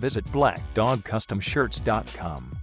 visit blackdogcustomshirts.com.